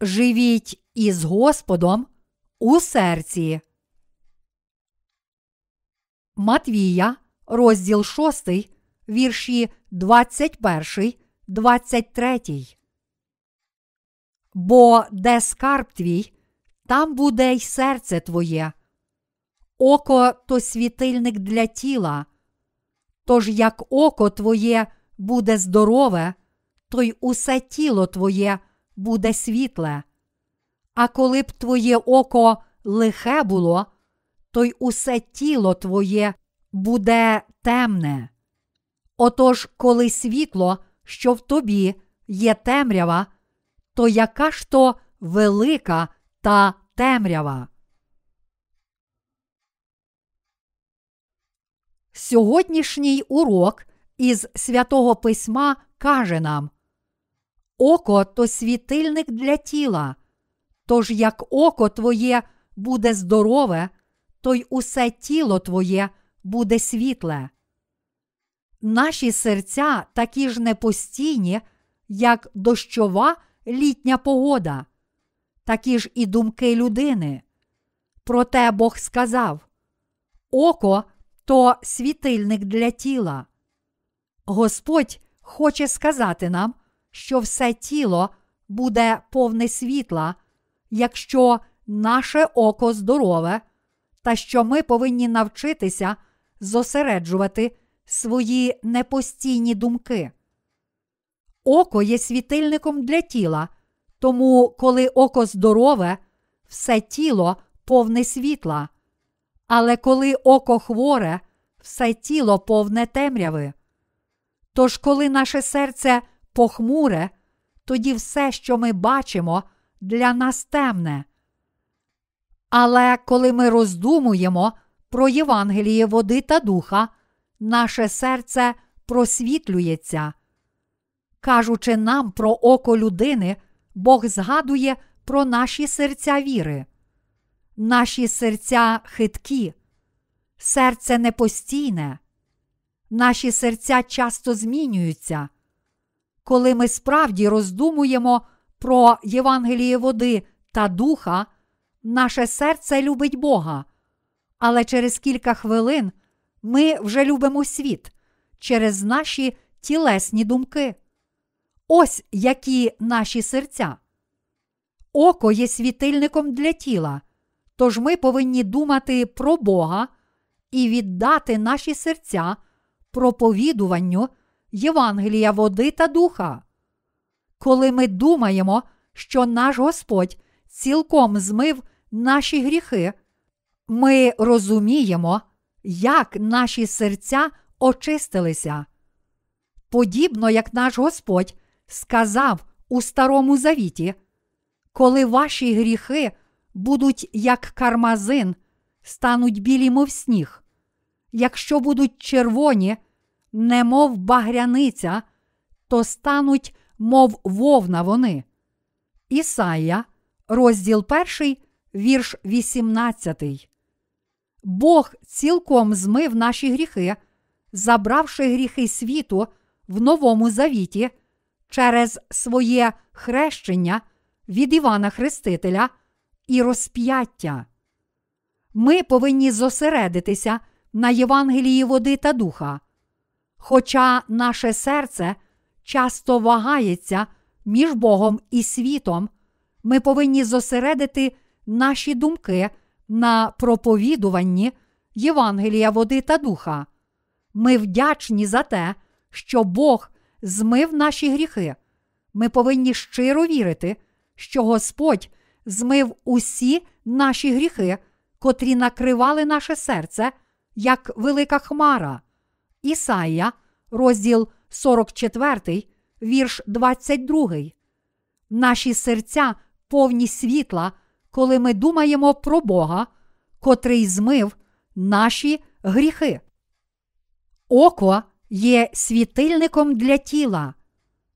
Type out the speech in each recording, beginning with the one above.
Живіть із Господом у серці. Матвія, розділ 6, вірші 21, 23. Бо де скарб твій, там буде й серце твоє. Око то світильник для тіла. Тож як око твоє буде здорове, то й усе тіло твоє буде світле. А коли б твоє око лихе було, то й усе тіло твоє буде темне. Отож, коли світло, що в тобі є темрява, то яка ж то велика та темрява? Сьогоднішній урок із святого письма каже нам: Око то світильник для тіла. Тож як око твоє буде здорове, то й усе тіло твоє буде світле. Наші серця такі ж непостійні, як дощова літня погода, такі ж і думки людини. Проте Бог сказав: Око то світильник для тіла. Господь хоче сказати нам, що все тіло буде повне світла, якщо наше око здорове, та що ми повинні навчитися зосереджувати свої непостійні думки. Око є світильником для тіла, тому, коли око здорове, все тіло повне світла, але коли око хворе, все тіло повне темряви. Тож, коли наше серце похмуре, тоді все, що ми бачимо, для нас темне. Але коли ми роздумуємо про Євангеліє води та духа, наше серце просвітлюється. Кажучи нам про око людини, Бог згадує про наші серця віри. Наші серця хиткі, серце непостійне, наші серця часто змінюються. Коли ми справді роздумуємо про Євангеліє води та духа, наше серце любить Бога, але через кілька хвилин ми вже любимо світ через наші тілесні думки. Ось які наші серця. Око є світильником для тіла, тож ми повинні думати про Бога і віддати наші серця проповідуванню Євангелія води та духа. Коли ми думаємо, що наш Господь цілком змив наші гріхи, ми розуміємо, як наші серця очистилися. Подібно як наш Господь сказав у Старому Завіті, коли ваші гріхи будуть як кармазин, стануть білі, мов сніг, якщо будуть червоні, немов багряниця, то стануть, мов вовна вони. Ісая, розділ 1, вірш 18. Бог цілком змив наші гріхи, забравши гріхи світу в Новому Завіті через своє хрещення від Івана Хрестителя і розп'яття. Ми повинні зосередитися на Євангелії води та духа. Хоча наше серце часто вагається між Богом і світом, ми повинні зосередити наші думки на проповідуванні Євангелія води та духа. Ми вдячні за те, що Бог змив наші гріхи. Ми повинні щиро вірити, що Господь змив усі наші гріхи, котрі накривали наше серце, як велика хмара. Ісая, розділ 44, вірш 22. Наші серця повні світла, коли ми думаємо про Бога, котрий змив наші гріхи. Око є світильником для тіла.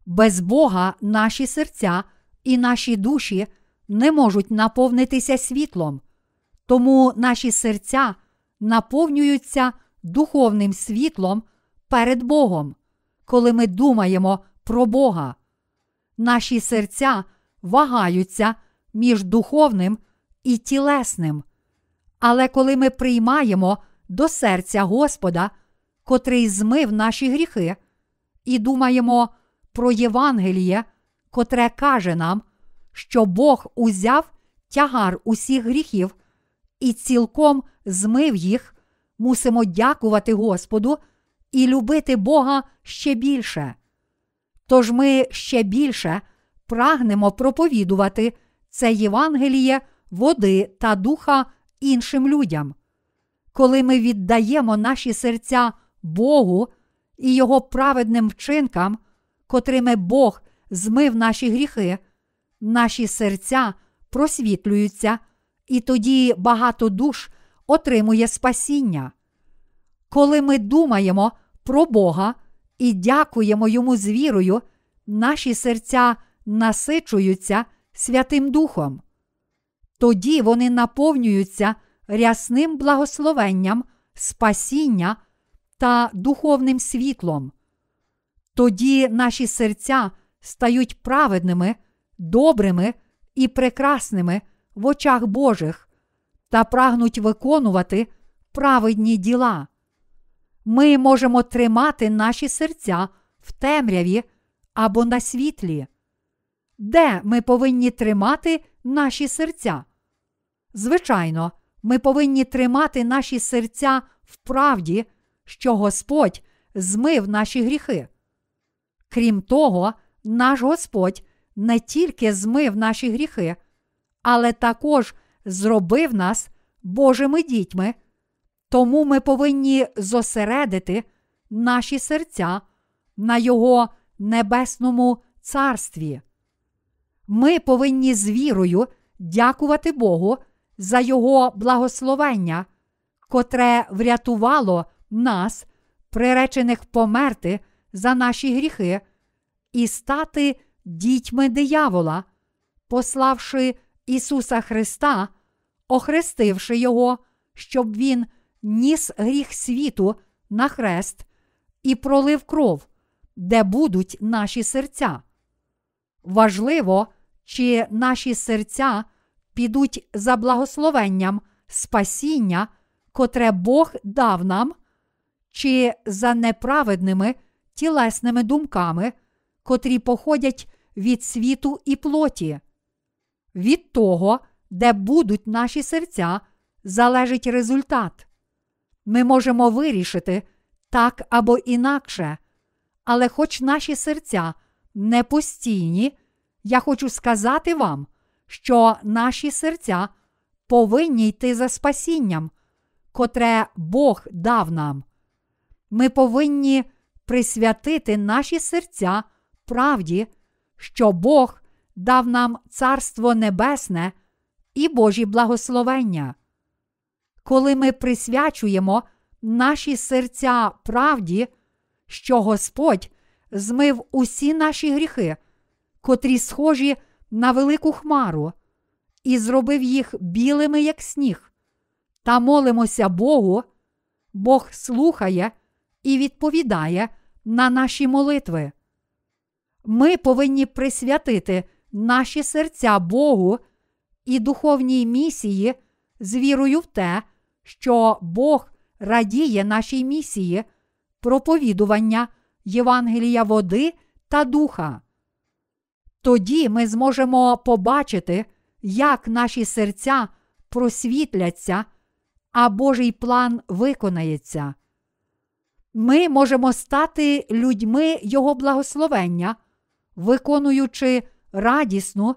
Без Бога наші серця і наші душі не можуть наповнитися світлом, тому наші серця наповнюються духовним світлом перед Богом, коли ми думаємо про Бога. Наші серця вагаються між духовним і тілесним. Але коли ми приймаємо до серця Господа, котрий змив наші гріхи, і думаємо про Євангеліє, котре каже нам, що Бог узяв тягар усіх гріхів і цілком змив їх, мусимо дякувати Господу і любити Бога ще більше. Тож ми ще більше прагнемо проповідувати це Євангеліє води та духа іншим людям. Коли ми віддаємо наші серця Богу і Його праведним вчинкам, котрими Бог змив наші гріхи, наші серця просвітлюються, і тоді багато душ отримує спасіння. Коли ми думаємо про Бога і дякуємо Йому з вірою, наші серця насичуються Святим Духом. Тоді вони наповнюються рясним благословенням, спасіння та духовним світлом. Тоді наші серця стають праведними, добрими і прекрасними в очах Божих та прагнуть виконувати праведні діла. Ми можемо тримати наші серця в темряві або на світлі. Де ми повинні тримати наші серця? Звичайно, ми повинні тримати наші серця в правді, що Господь змив наші гріхи. Крім того, наш Господь не тільки змив наші гріхи, але також зробив нас Божими дітьми, тому ми повинні зосередити наші серця на Його небесному царстві. Ми повинні з вірою дякувати Богу за Його благословення, котре врятувало нас, приречених померти за наші гріхи, і стати дітьми диявола, пославши Ісуса Христа, охрестивши Його, щоб Він ніс гріх світу на хрест і пролив кров, де будуть наші серця. Важливо, чи наші серця підуть за благословенням спасіння, котре Бог дав нам, чи за неправедними тілесними думками, котрі походять від світу і плоті. Від того, де будуть наші серця, залежить результат. Ми можемо вирішити так або інакше, але хоч наші серця не постійні, я хочу сказати вам, що наші серця повинні йти за спасінням, котре Бог дав нам. Ми повинні присвятити наші серця правді, що Бог дав нам Царство Небесне і Божі благословення. Коли ми присвячуємо наші серця правді, що Господь змив усі наші гріхи, котрі схожі на велику хмару, і зробив їх білими, як сніг, та молимося Богу, Бог слухає і відповідає на наші молитви. Ми повинні присвятити наші серця Богу і духовній місії з вірою в те, що Бог радіє нашій місії, проповідування Євангелія води та духа. Тоді ми зможемо побачити, як наші серця просвітляться, а Божий план виконається. Ми можемо стати людьми Його благословення, виконуючи радісну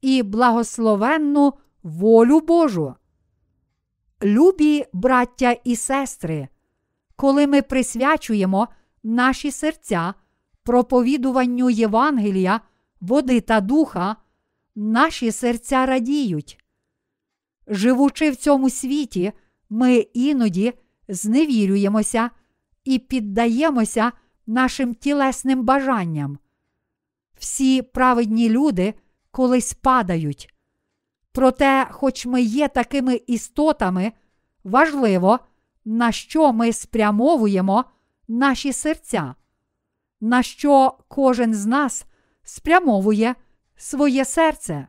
і благословенну волю Божу. Любі браття і сестри, коли ми присвячуємо наші серця проповідуванню Євангелія, води та духа, наші серця радіють. Живучи в цьому світі, ми іноді зневірюємося і піддаємося нашим тілесним бажанням. Всі праведні люди колись падають. Проте, хоч ми є такими істотами, важливо, на що ми спрямовуємо наші серця, на що кожен з нас спрямовує своє серце.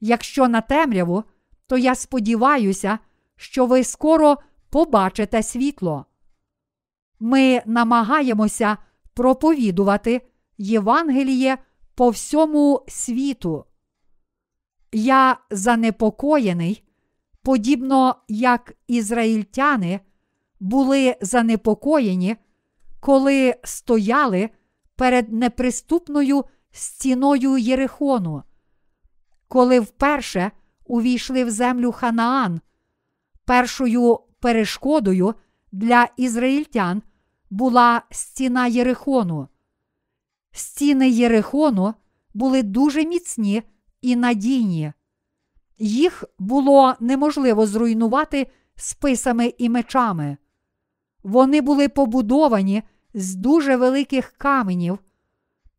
Якщо на темряву, то я сподіваюся, що ви скоро побачите світло. Ми намагаємося проповідувати Євангеліє по всьому світу. Я занепокоєний, подібно як ізраїльтяни були занепокоєні, коли стояли перед неприступною стіною Єрихону, коли вперше увійшли в землю Ханаан. Першою перешкодою для ізраїльтян була стіна Єрихону. Стіни Єрихону були дуже міцні і надійні. Їх було неможливо зруйнувати списами і мечами. Вони були побудовані з дуже великих каменів,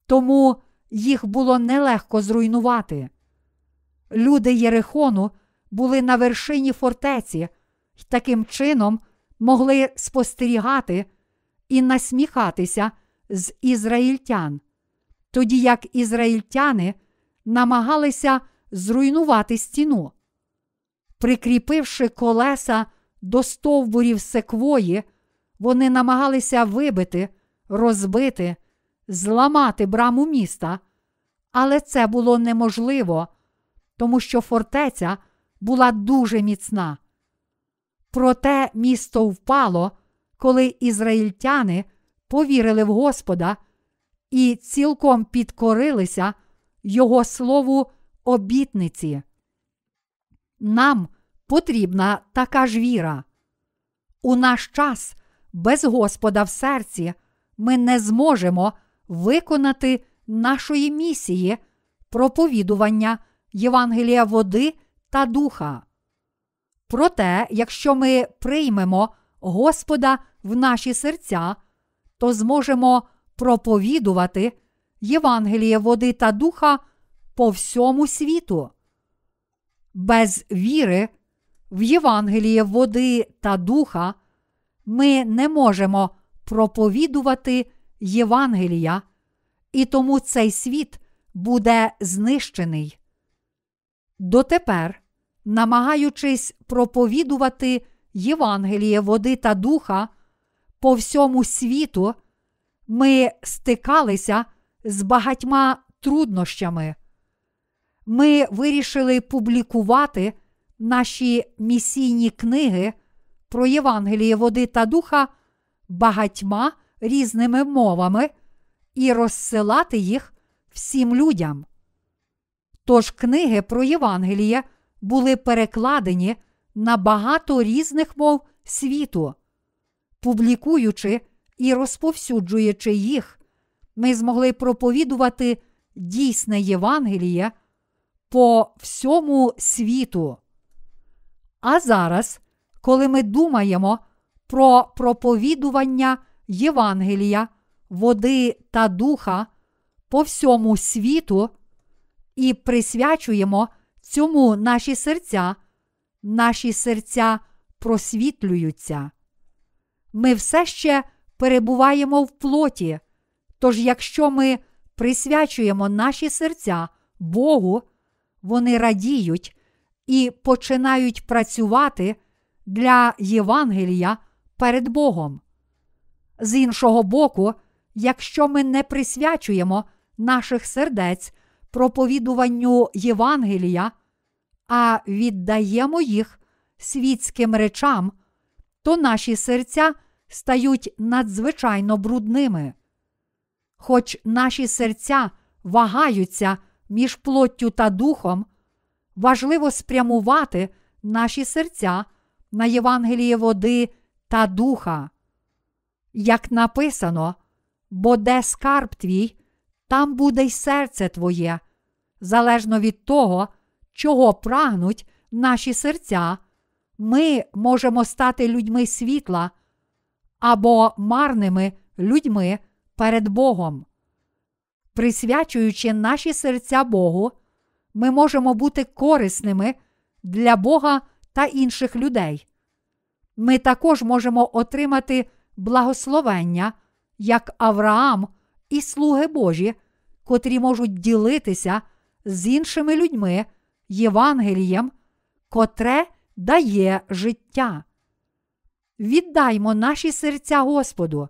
тому їх було нелегко зруйнувати. Люди Єрихону були на вершині фортеці і таким чином могли спостерігати і насміхатися з ізраїльтян, тоді як ізраїльтяни намагалися зруйнувати стіну. Прикріпивши колеса до стовбурів секвої, вони намагалися вибити, розбити, зламати браму міста, але це було неможливо, тому що фортеця була дуже міцна. Проте місто впало, коли ізраїльтяни повірили в Господа і цілком підкорилися Його слову обітниці. Нам потрібна така ж віра. У наш час без Господа в серці ми не зможемо виконати нашої місії проповідування Євангелія води та духа. Проте, якщо ми приймемо Господа в наші серця, то зможемо проповідувати Євангеліє води та духа по всьому світу. Без віри в Євангеліє води та духа ми не можемо проповідувати Євангелія, і тому цей світ буде знищений. Дотепер, намагаючись проповідувати Євангеліє води та духа по всьому світу, ми стикалися з багатьма труднощами. Ми вирішили публікувати наші місійні книги про Євангеліє води та духа багатьма різними мовами і розсилати їх всім людям. Тож книги про Євангеліє були перекладені на багато різних мов світу, публікуючи і розповсюджуючи їх, ми змогли проповідувати дійсне Євангеліє по всьому світу. А зараз, коли ми думаємо про проповідування Євангелія, води та духа по всьому світу і присвячуємо цьому наші серця, наші серця просвітлюються. Ми все ще перебуваємо в плоті. Тож, якщо ми присвячуємо наші серця Богу, вони радіють і починають працювати для Євангелія перед Богом. З іншого боку, якщо ми не присвячуємо наших сердець проповідуванню Євангелія, а віддаємо їх світським речам, то наші серця стають надзвичайно брудними. Хоч наші серця вагаються між плоттю та духом, важливо спрямувати наші серця на Євангеліє води та духа. Як написано, бо де скарб твій, там буде й серце твоє, залежно від того, чого прагнуть наші серця, ми можемо стати людьми світла або марними людьми перед Богом. Присвячуючи наші серця Богу, ми можемо бути корисними для Бога та інших людей. Ми також можемо отримати благословення, як Авраам і слуги Божі, котрі можуть ділитися з іншими людьми Євангелієм, котре дає життя. Віддаймо наші серця Господу.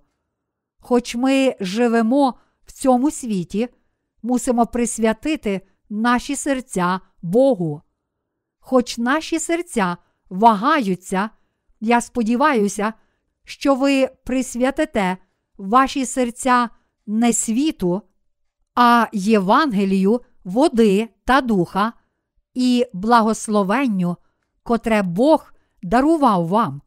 Хоч ми живемо в цьому світі, мусимо присвятити наші серця Богу. Хоч наші серця вагаються, я сподіваюся, що ви присвятите ваші серця не світу, а Євангелію, води та духа і благословенню, котре Бог дарував вам.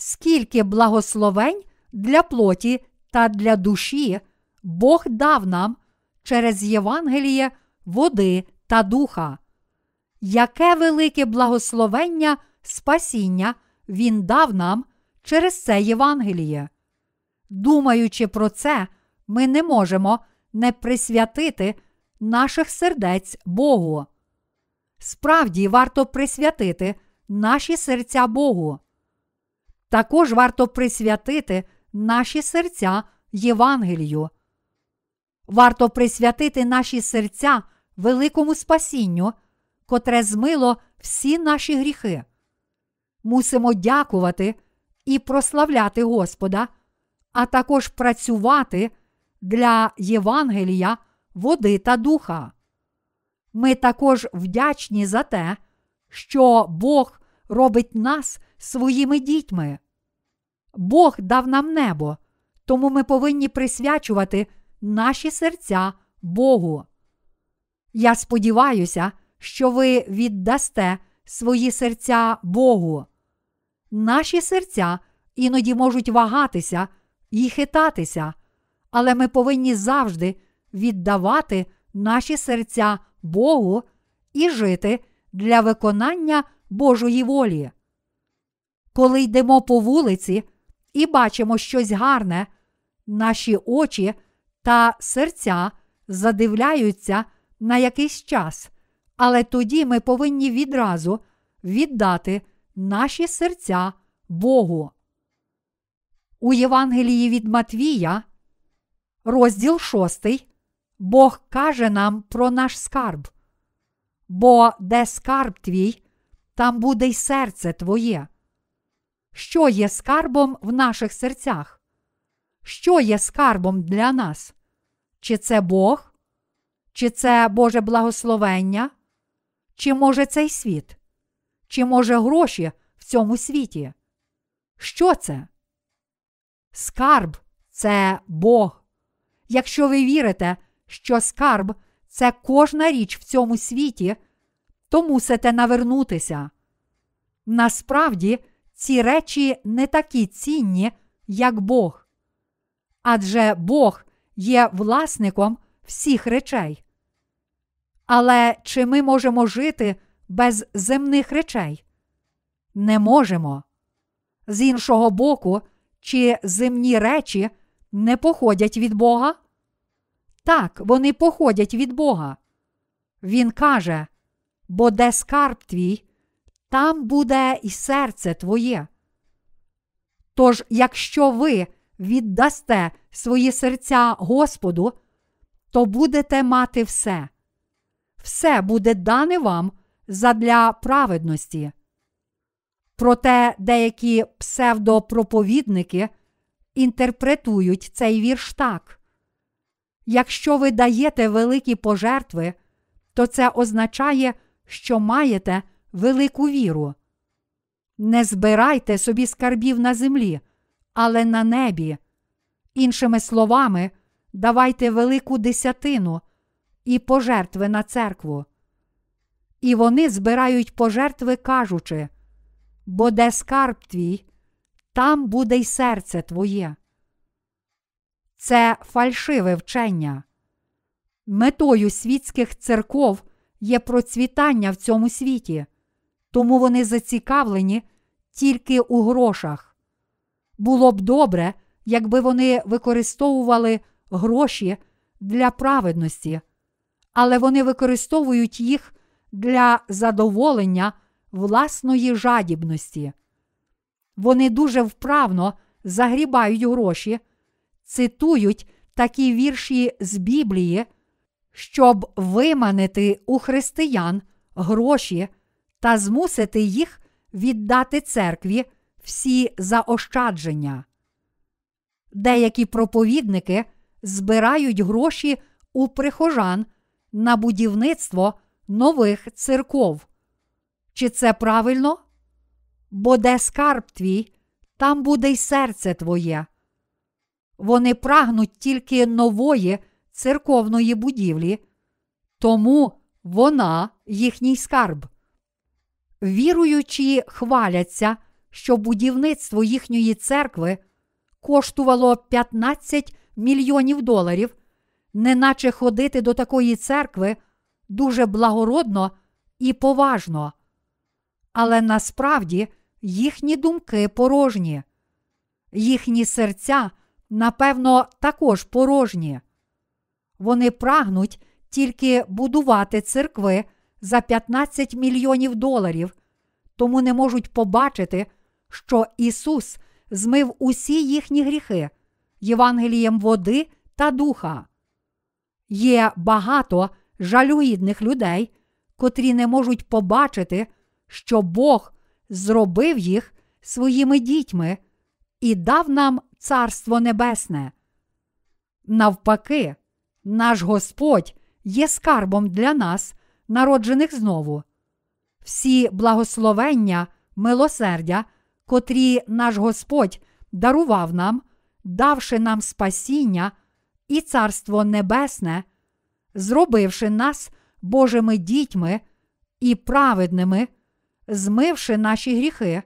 Скільки благословень для плоті та для душі Бог дав нам через Євангеліє води та духа. Яке велике благословення спасіння Він дав нам через це Євангеліє. Думаючи про це, ми не можемо не присвятити наших сердець Богу. Справді варто присвятити наші серця Богу. Також варто присвятити наші серця Євангелію. Варто присвятити наші серця великому спасінню, котре змило всі наші гріхи. Мусимо дякувати і прославляти Господа, а також працювати для Євангелія, води та духа. Ми також вдячні за те, що Бог робить нас своїми дітьми. Бог дав нам небо, тому ми повинні присвячувати наші серця Богу. Я сподіваюся, що ви віддасте свої серця Богу. Наші серця іноді можуть вагатися і хитатися, але ми повинні завжди віддавати наші серця Богу і жити для виконання Божої волі. Коли йдемо по вулиці і бачимо щось гарне, наші очі та серця задивляються на якийсь час, але тоді ми повинні відразу віддати наші серця Богу. У Євангелії від Матвія, розділ 6, Бог каже нам про наш скарб. Бо де скарб твій, там буде й серце твоє. Що є скарбом в наших серцях? Що є скарбом для нас? Чи це Бог? Чи це Боже благословення? Чи може цей світ? Чи може гроші в цьому світі? Що це? Скарб це Бог. Якщо ви вірите, що скарб це кожна річ в цьому світі, то мусите навернутися. Насправді, ці речі не такі цінні, як Бог. Адже Бог є власником всіх речей. Але чи ми можемо жити без земних речей? Не можемо. З іншого боку, чи земні речі не походять від Бога? Так, вони походять від Бога. Він каже: бо де скарб твій, там буде і серце твоє. Тож, якщо ви віддасте свої серця Господу, то будете мати все. Все буде дане вам задля праведності. Проте деякі псевдопроповідники інтерпретують цей вірш так. Якщо ви даєте великі пожертви, то це означає, що маєте велику віру. Не збирайте собі скарбів на землі, але на небі. Іншими словами, давайте велику десятину і пожертви на церкву. І вони збирають пожертви, кажучи, бо де скарб твій, там буде й серце твоє. Це фальшиве вчення. Метою світських церков є процвітання в цьому світі, тому вони зацікавлені тільки у грошах. Було б добре, якби вони використовували гроші для праведності, але вони використовують їх для задоволення власної жадібності. Вони дуже вправно загрібають гроші, цитують такі вірші з Біблії щоб виманити у християн гроші та змусити їх віддати церкві всі заощадження. Деякі проповідники збирають гроші у прихожан на будівництво нових церков. Чи це правильно? Бо де скарб твій, там буде й серце твоє. Вони прагнуть тільки нової церковної будівлі, тому вона їхній скарб. Віруючі хваляться, що будівництво їхньої церкви коштувало 15 мільйонів доларів, неначе ходити до такої церкви дуже благородно і поважно. Але насправді їхні думки порожні, їхні серця, напевно, також порожні. Вони прагнуть тільки будувати церкви за 15 мільйонів доларів, тому не можуть побачити, що Ісус змив усі їхні гріхи Євангелієм води та духа. Є багато жалюгідних людей, котрі не можуть побачити, що Бог зробив їх своїми дітьми і дав нам Царство Небесне. Навпаки, наш Господь є скарбом для нас, народжених знову. Всі благословення, милосердя, котрі наш Господь дарував нам, давши нам спасіння і Царство Небесне, зробивши нас Божими дітьми і праведними, змивши наші гріхи.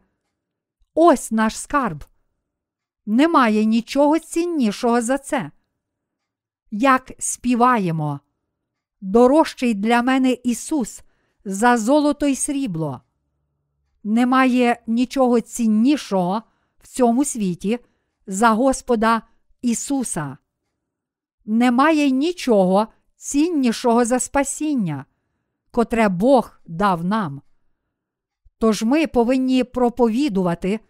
Ось наш скарб. Немає нічого ціннішого за це. Як співаємо, дорожчий для мене Ісус за золото й срібло. Немає нічого ціннішого в цьому світі за Господа Ісуса. Немає нічого ціннішого за спасіння, котре Бог дав нам. Тож ми повинні проповідувати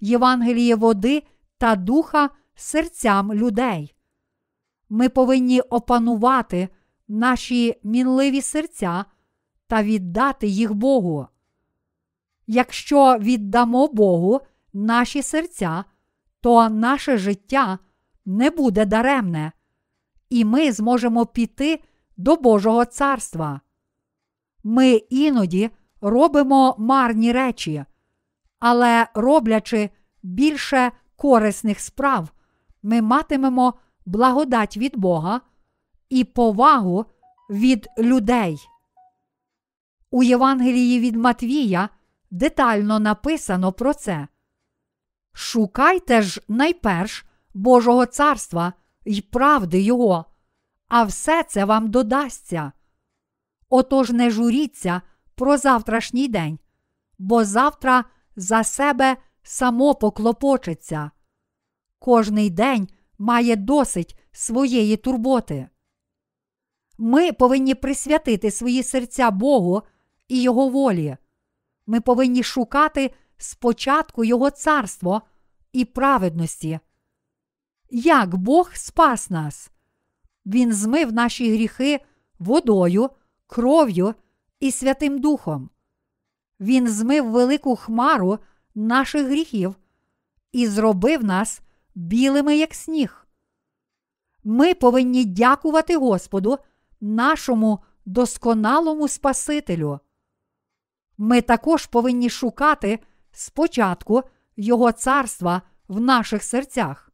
Євангеліє води та духа серцям людей. Ми повинні опанувати наші мінливі серця та віддати їх Богу. Якщо віддамо Богу наші серця, то наше життя не буде даремне, і ми зможемо піти до Божого царства. Ми іноді робимо марні речі, але роблячи більше корисних справ, ми матимемо благодать від Бога і повагу від людей. У Євангелії від Матвія детально написано про це. Шукайте ж найперш Божого царства й правди Його, а все це вам додасться. Отож не журіться про завтрашній день, бо завтра за себе само поклопочеться. Кожний день має досить своєї турботи. Ми повинні присвятити свої серця Богу і Його волі. Ми повинні шукати спочатку Його царство і праведності. Як Бог спас нас? Він змив наші гріхи водою, кров'ю і Святим Духом. Він змив велику хмару наших гріхів і зробив нас білими, як сніг. Ми повинні дякувати Господу, нашому досконалому Спасителю. Ми також повинні шукати спочатку Його царства в наших серцях.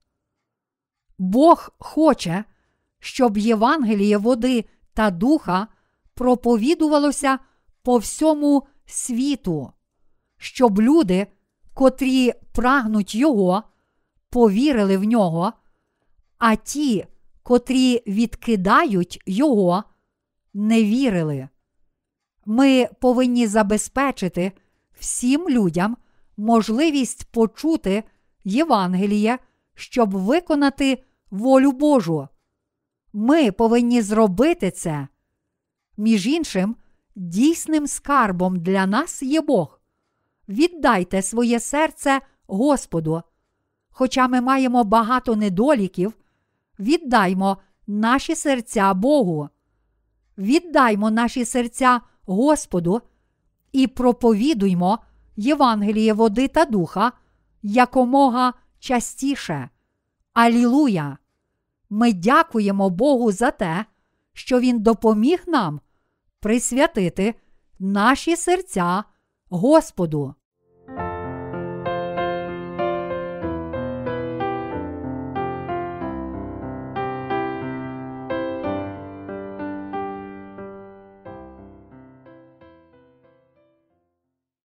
Бог хоче, щоб Євангеліє води та духа проповідувалося по всьому світу, щоб люди, котрі прагнуть Його, повірили в нього, а ті, котрі відкидають Його, не вірили. Ми повинні забезпечити всім людям можливість почути Євангеліє, щоб виконати волю Божу. Ми повинні зробити це. Між іншим, дійсним скарбом для нас є Бог. Віддайте своє серце Господу. Хоча ми маємо багато недоліків, віддаймо наші серця Богу. віддаймо наші серця Господу і проповідуймо Євангеліє води та духа якомога частіше. Алілуя! Ми дякуємо Богу за те, що Він допоміг нам присвятити наші серця Господу.